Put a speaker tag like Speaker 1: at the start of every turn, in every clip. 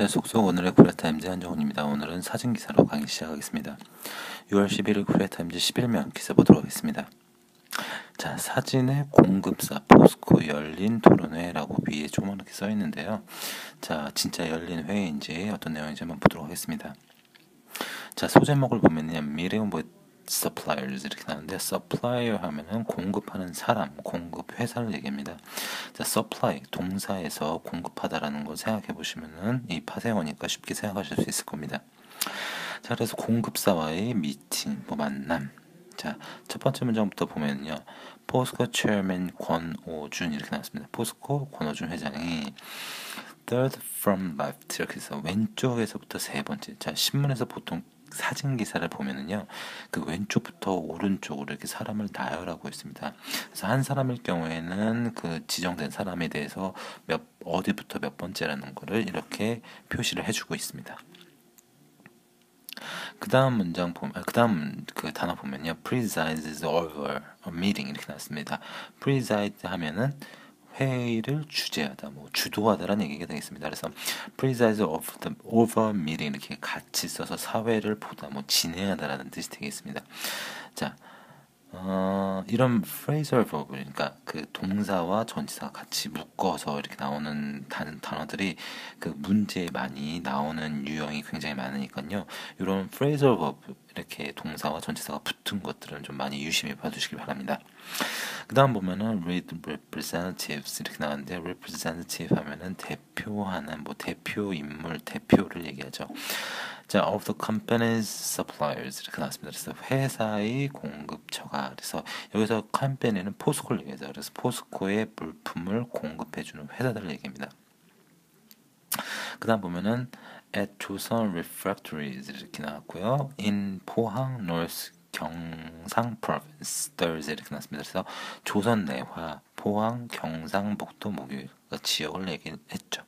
Speaker 1: 자, 쏙쏙 오늘의 코리아타임즈 한정훈입니다. 오늘은 사진 기사로 강의 시작하겠습니다. 6월 11일 코리아타임즈 11면 기사 보도록 하겠습니다. 자, 사진에 공급사 포스코 열린 토론회라고 위에 조그맣게 써 있는데요. 자, 진짜 열린 회의인지 어떤 내용인지 한번 보도록 하겠습니다. 자, 소제목을 보면요. meeting with suppliers 이렇게 나오는데 supplier 하면은 공급하는 사람, 공급 회사를 얘기합니다. 자, supply 동사에서 공급하다라는 걸 생각해 보시면은 이 파생어니까 쉽게 생각하실 수 있을 겁니다. 자, 그래서 공급사와의 미팅, 뭐 만남. 자, 첫 번째 문장부터 보면요. 포스코 체어맨 권오준 이렇게 나왔습니다. 포스코 권오준 회장이 third from left 이렇게 해서 왼쪽에서부터 세 번째. 자, 신문에서 보통 사진 기사를 보면은요, 그 왼쪽부터 오른쪽으로 이렇게 사람을 나열하고 있습니다. 그래서 한 사람일 경우에는 그 지정된 사람에 대해서 몇 어디부터 몇 번째라는 거를 이렇게 표시를 해주고 있습니다. 그 다음 문장 보면, 그 다음 그 단어 보면요, presides over a meeting 이렇게 나왔습니다. preside 하면은 회의를 주재하다, 뭐 주도하다라는 얘기가 되겠습니다. 그래서 preside over the over meeting 이렇게 같이 써서 사회를 보다, 뭐 진행하다라는 뜻이 되겠습니다. 자, 어, 이런 phrasal verb, 그러니까 그 동사와 전치사가 같이 묶어서 이렇게 나오는 단, 단어들이 그 문제에 많이 나오는 유형이 굉장히 많으니까요. 이런 phrasal verb, 이렇게 동사와 전치사가 붙은 것들은 좀 많이 유심히 봐주시기 바랍니다. 그 다음 보면은 representatives 이렇게 나왔는데 representative 하면은 대표 하는 뭐 대표 인물, 대표를 얘기하죠. 자, of the company's suppliers 이렇게 나왔습니다. 그래서 회사의 공급처가 그래서 여기서 컴퍼니는 포스코를 얘기하죠. 그래서 포스코의 물품을 공급해주는 회사들을 얘기합니다. 그다음 보면은 at 조선 refractories 이렇게 나왔고요. in 포항 north 경상 province Thursday 이렇게 나왔습니다. 그래서 조선 내화 포항 경상북도 목요일 그 지역을 얘기했죠.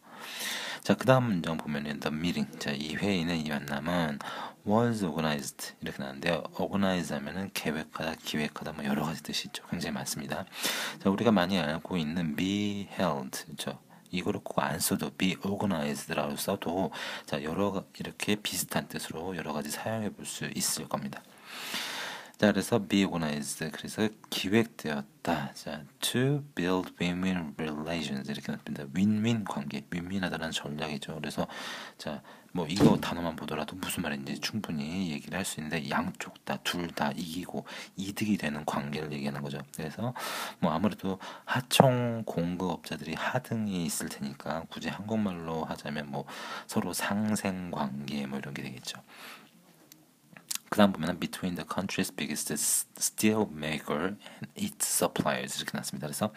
Speaker 1: 자, 그 다음 문장 보면은 the meeting. 자, 이 회의는 이 만남은 was organized 이렇게 나왔는데요. organize 하면은 계획하다, 기획하다 뭐 여러 가지 뜻이 있죠. 굉장히 많습니다. 자, 우리가 많이 알고 있는 be held. 그렇죠? 이거를 꼭 안 써도 be organized라고 써도 자, 여러 이렇게 비슷한 뜻으로 여러 가지 사용해 볼 수 있을 겁니다. 자, 그래서 be organized. 그래서 기획되었다. 자, to build win-win relations. 이렇게 나옵니다. 윈윈 관계. 윈윈하다는 전략이죠. 그래서, 자, 뭐, 이거 단어만 보더라도 무슨 말인지 충분히 얘기를 할 수 있는데, 양쪽 다, 둘 다 이기고, 이득이 되는 관계를 얘기하는 거죠. 그래서, 뭐, 아무래도 하청 공급업자들이 하등이 있을 테니까, 굳이 한국말로 하자면, 뭐, 서로 상생 관계, 뭐, 이런 게 되겠죠. 그 다음 보면 between the country's biggest steel maker and its suppliers 이렇게 났습니다. 그래서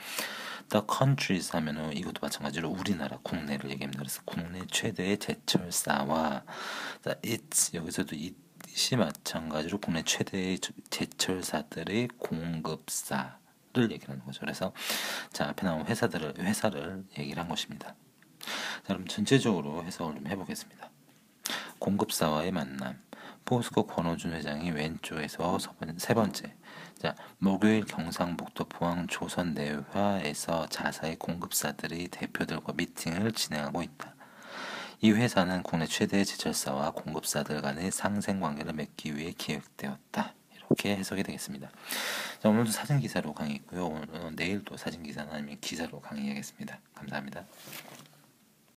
Speaker 1: the countries 하면은 이것도 마찬가지로 우리나라 국내를 얘기합니다. 그래서 국내 최대의 제철사와 its 여기서도 it이 마찬가지로 국내 최대의 제철사들의 공급사 를 얘기하는 거죠. 그래서 자 앞에 나온 회사들을 회사를 얘기를 한 것입니다. 자 그럼 전체적으로 해석을 좀 해보겠습니다. 공급사와의 만남. 포스코 권호준 회장이 왼쪽에서 세 번째. 자, 목요일 경상북도 포항 조선 내화에서 자사의 공급사들이 대표들과 미팅을 진행하고 있다. 이 회사는 국내 최대의 제철사와 공급사들 간의 상생 관계를 맺기 위해 기획되었다. 이렇게 해석이 되겠습니다. 자, 오늘도 사진 기사로 강의했고요. 오늘, 내일도 사진 기사나 아니면 기사로 강의하겠습니다. 감사합니다.